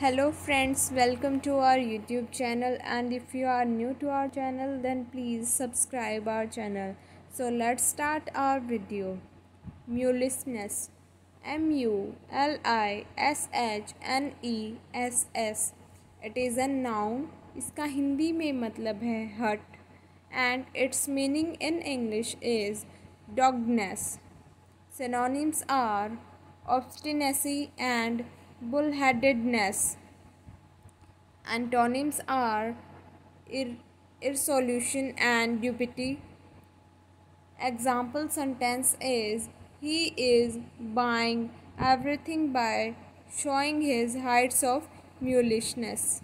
hello friends welcome to our youtube channel and if you are new to our channel then please subscribe our channel so let's start our video mulishness m u l i s h n e s s it is a noun इसका हिंदी में मतलब है हट and its meaning in English is doggedness synonyms are obstinacy and bullheadedness. Antonyms are ir- irresolution and dupity. Example sentence is He is buying everything by showing his heights of mulishness.